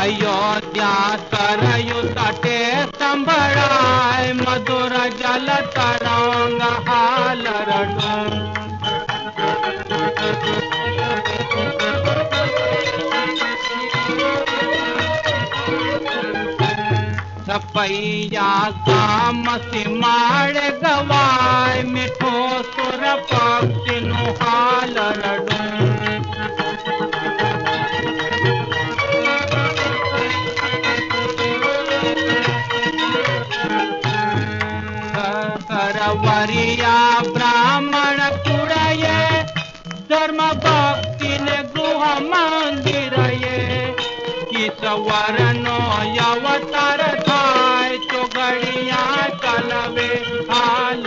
अयोध्या सरयु तटे संभळाय मधुर जल तरंग हाल सपैया काम सिमाड़ करवरिया ब्राह्मण कुड़ये धर्म भक्ति ने गृह मंदिर ये किस वरनो अवतार थाय चोगड़िया चलवे हाल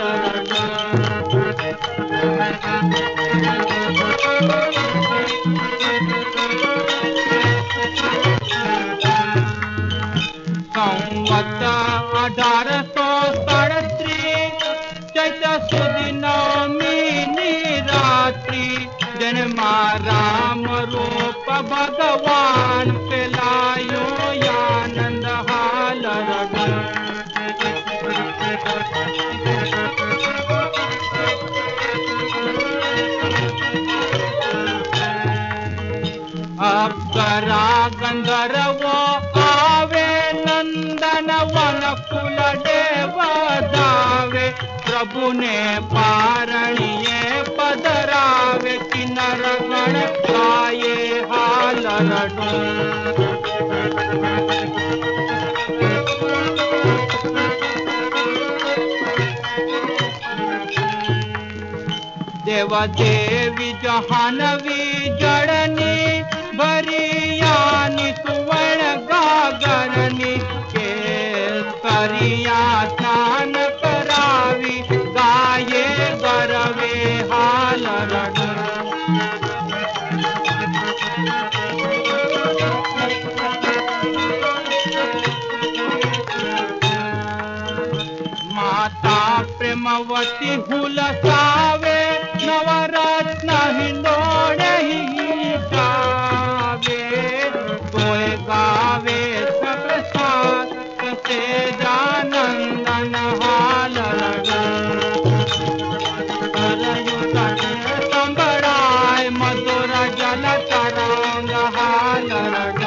संवत अठार सौ सड़तीस चैत सुदी नवमी रात्रि जन्मा राम रूप भगवान पेलायो आनंद हाल अप्सरा गंधर्व प्रभु ने पारणिये पदरावे किन्नर गण गाये हाल देव देवी जहानवी जड़नी भरियानी सुवर्ण गागरनी के करिया माता प्रेमवती हुलसावे नवरत्न हिंदोड़े ही गावे तो गावे सब साथ से जानंदन हाल संबड़ाए मधुर जल तरंग हाल रग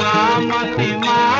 गामति मा